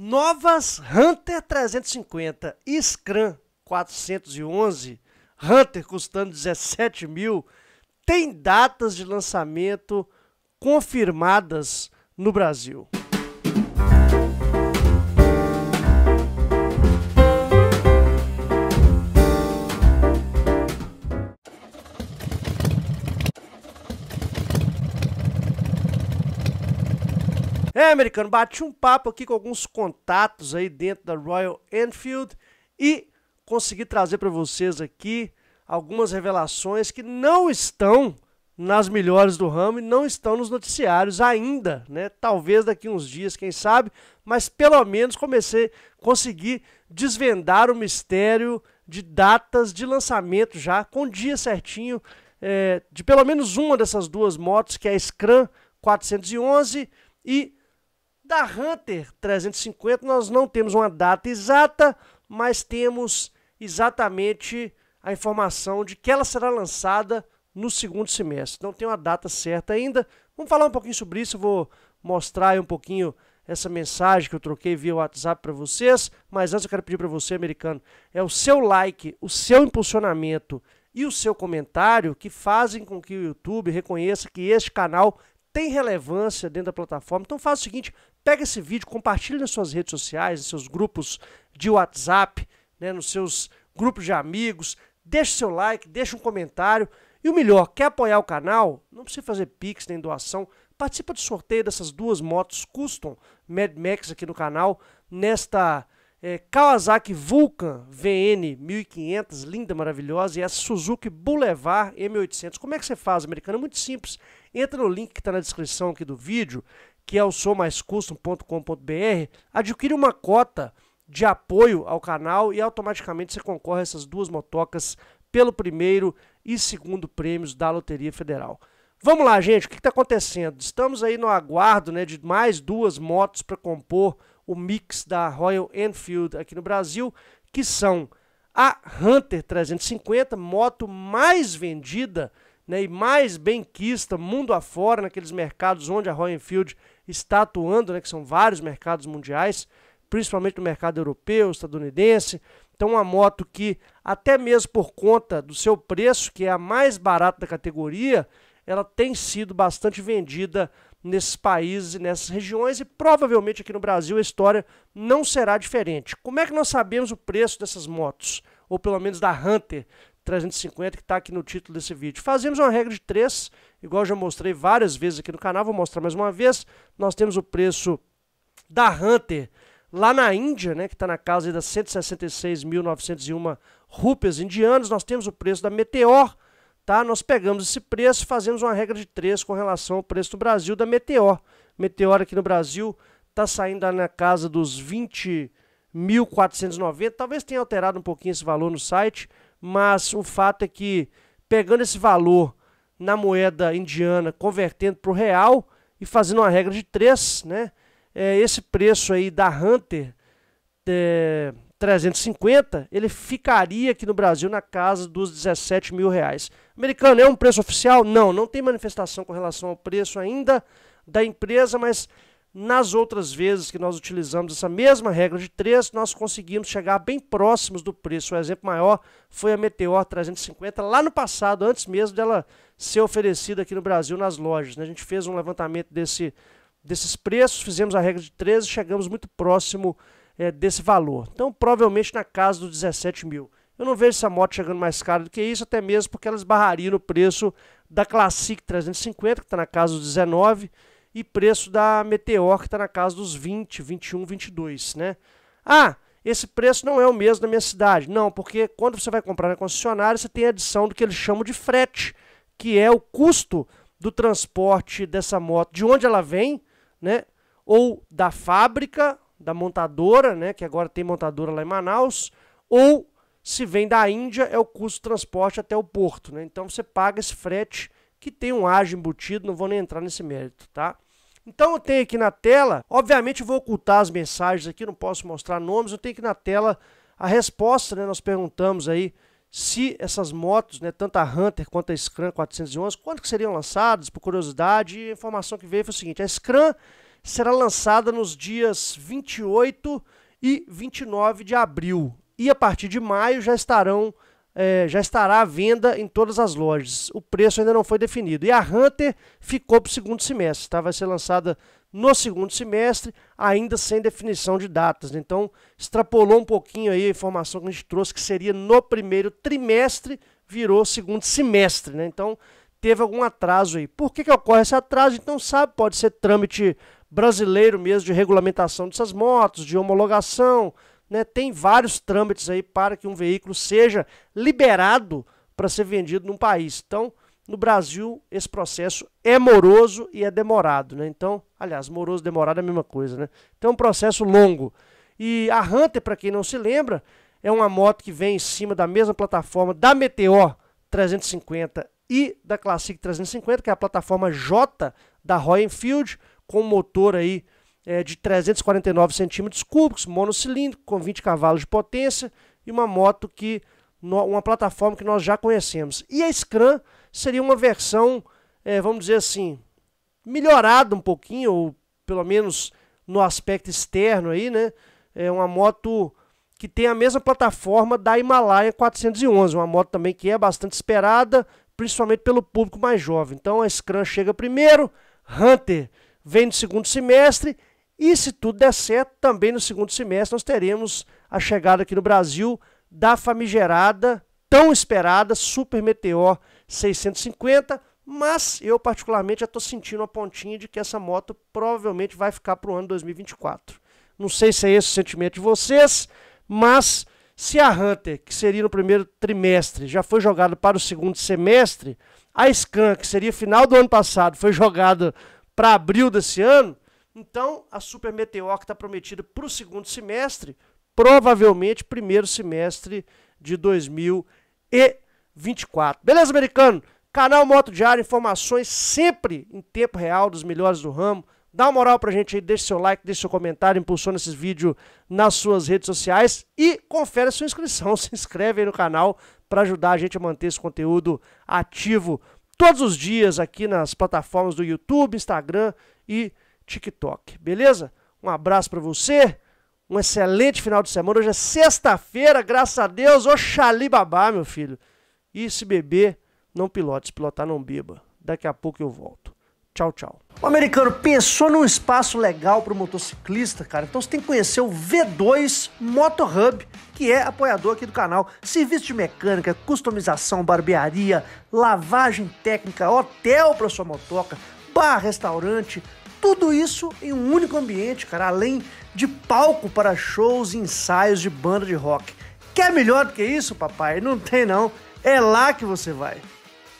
Novas Hunter 350 e Scrum 411, Hunter custando 17 mil, tem datas de lançamento confirmadas no Brasil. É, americano, bati um papo aqui com alguns contatos aí dentro da Royal Enfield e consegui trazer para vocês aqui algumas revelações que não estão nas melhores do ramo e não estão nos noticiários ainda, né? Talvez daqui uns dias, quem sabe, mas pelo menos comecei consegui desvendar o mistério de datas de lançamento já com dia certinho é, de pelo menos uma dessas duas motos, que é a Scrum 411 e da Hunter 350 nós não temos uma data exata, mas temos exatamente a informação de que ela será lançada no segundo semestre. Não tem uma data certa ainda. Vamos falar um pouquinho sobre isso, vou mostrar aí um pouquinho essa mensagem que eu troquei via WhatsApp para vocês, mas antes eu quero pedir para você, americano, é o seu like, o seu impulsionamento e o seu comentário que fazem com que o YouTube reconheça que este canal tem relevância dentro da plataforma. Então faça o seguinte, pega esse vídeo, compartilhe nas suas redes sociais, nos seus grupos de WhatsApp, né, nos seus grupos de amigos, deixe seu like, deixe um comentário. E o melhor, quer apoiar o canal? Não precisa fazer pix nem doação. Participa do sorteio dessas duas motos custom Mad Max aqui no canal, nesta é, Kawasaki Vulcan VN 1500, linda, maravilhosa, e essa Suzuki Boulevard M800. Como é que você faz, americano? É muito simples. Entra no link que está na descrição aqui do vídeo, que é o soumaiscustom.com.br, adquire uma cota de apoio ao canal e automaticamente você concorre a essas duas motocas pelo primeiro e segundo prêmios da Loteria Federal. Vamos lá, gente, o que está acontecendo? Estamos aí no aguardo né, de mais duas motos para compor o mix da Royal Enfield aqui no Brasil, que são a Hunter 350, moto mais vendida né, e mais bem quista mundo afora, naqueles mercados onde a Royal Enfield está atuando, né, que são vários mercados mundiais, principalmente no mercado europeu, estadunidense. Então, uma moto que, até mesmo por conta do seu preço, que é a mais barata da categoria, ela tem sido bastante vendida nesses países e nessas regiões e provavelmente aqui no Brasil a história não será diferente. Como é que nós sabemos o preço dessas motos? Ou pelo menos da Hunter 350 que está aqui no título desse vídeo. Fazemos uma regra de três, igual já mostrei várias vezes aqui no canal, vou mostrar mais uma vez. Nós temos o preço da Hunter lá na Índia, né, que está na casa das 166.901 rúpias indianas. Nós temos o preço da Meteor, tá? Nós pegamos esse preço fazemos uma regra de três com relação ao preço do Brasil da Meteor. Meteor aqui no Brasil está saindo na casa dos 20.490. Talvez tenha alterado um pouquinho esse valor no site, mas o fato é que pegando esse valor na moeda indiana, convertendo para o real e fazendo uma regra de três, né? É, esse preço aí da Hunter é, 350, ele ficaria aqui no Brasil na casa dos 17 mil reais. Americano, é um preço oficial? Não, não tem manifestação com relação ao preço ainda da empresa, mas nas outras vezes que nós utilizamos essa mesma regra de 3, nós conseguimos chegar bem próximos do preço. O exemplo maior foi a Meteor 350, lá no passado, antes mesmo dela ser oferecida aqui no Brasil nas lojas. Né? A gente fez um levantamento desse, desses preços, fizemos a regra de 13 e chegamos muito próximo é, desse valor. Então, provavelmente na casa dos 17 mil. Eu não vejo essa moto chegando mais cara do que isso, até mesmo porque ela esbarraria no preço da Classic 350, que está na casa dos 19, e preço da Meteor, que está na casa dos 20, 21, 22, né? Ah, esse preço não é o mesmo da minha cidade. Não, porque quando você vai comprar na concessionária, você tem adição do que eles chamam de frete, que é o custo do transporte dessa moto, de onde ela vem, né? Ou da fábrica da montadora, né, que agora tem montadora lá em Manaus, ou se vem da Índia, é o custo de transporte até o porto. Né? Então você paga esse frete que tem um ágio embutido, não vou nem entrar nesse mérito, tá? Então eu tenho aqui na tela, obviamente eu vou ocultar as mensagens aqui, não posso mostrar nomes, eu tenho aqui na tela a resposta, né? Nós perguntamos aí se essas motos, né, tanto a Hunter quanto a Scrum 411, quando que seriam lançadas, por curiosidade, e a informação que veio foi o seguinte, a Scrum será lançada nos dias 28 e 29 de abril. E a partir de maio já estarão é, já estará à venda em todas as lojas. O preço ainda não foi definido. E a Hunter ficou para o segundo semestre, tá? vai ser lançada no segundo semestre, ainda sem definição de datas. Então, extrapolou um pouquinho aí a informação que a gente trouxe, que seria no primeiro trimestre, virou segundo semestre. Né? Então, teve algum atraso aí. Por que, que ocorre esse atraso? Não sabe, pode ser trâmite brasileiro mesmo de regulamentação dessas motos, de homologação, né, tem vários trâmites aí para que um veículo seja liberado para ser vendido num país. Então, no Brasil, esse processo é moroso e é demorado. Né? Então, aliás, moroso e demorado é a mesma coisa. Né? Então, é um processo longo. E a Hunter, para quem não se lembra, é uma moto que vem em cima da mesma plataforma da Meteor 350 e da Classic 350, que é a plataforma J da Royal Enfield, com motor aí é, de 349 centímetros cúbicos, monocilíndrico, com 20 cavalos de potência e uma moto que uma plataforma que nós já conhecemos. E a Scram seria uma versão, é, vamos dizer assim, melhorada um pouquinho, ou pelo menos no aspecto externo aí, né? É uma moto que tem a mesma plataforma da Himalaia 411, uma moto também que é bastante esperada, principalmente pelo público mais jovem. Então a Scram chega primeiro, Hunter vem no segundo semestre e se tudo der certo, também no segundo semestre nós teremos a chegada aqui no Brasil da famigerada, tão esperada Super Meteor 650, mas eu particularmente já estou sentindo uma pontinha de que essa moto provavelmente vai ficar para o ano 2024. Não sei se é esse o sentimento de vocês, mas se a Hunter, que seria no primeiro trimestre, já foi jogada para o segundo semestre, a Scan, que seria final do ano passado, foi jogada para abril desse ano, então, a Super Meteor que está prometida para o segundo semestre, provavelmente primeiro semestre de 2024. Beleza, americano? Canal Moto Diário, informações sempre em tempo real dos melhores do ramo. Dá uma moral pra gente aí, deixa seu like, deixa seu comentário, impulsiona esses vídeos nas suas redes sociais e confere a sua inscrição. Se inscreve aí no canal para ajudar a gente a manter esse conteúdo ativo todos os dias aqui nas plataformas do YouTube, Instagram e TikTok. Beleza? Um abraço para você. Um excelente final de semana. Hoje é sexta-feira, graças a Deus. Oxali babá, meu filho. E se beber, não pilote. Se pilotar, não beba. Daqui a pouco eu volto. Tchau, tchau. O americano pensou num espaço legal para o motociclista, cara? Então você tem que conhecer o V2 Moto Hub, que é apoiador aqui do canal. Serviço de mecânica, customização, barbearia, lavagem técnica, hotel para sua motoca, bar, restaurante, tudo isso em um único ambiente, cara, além de palco para shows e ensaios de banda de rock. Quer melhor do que isso, papai? Não tem não. É lá que você vai.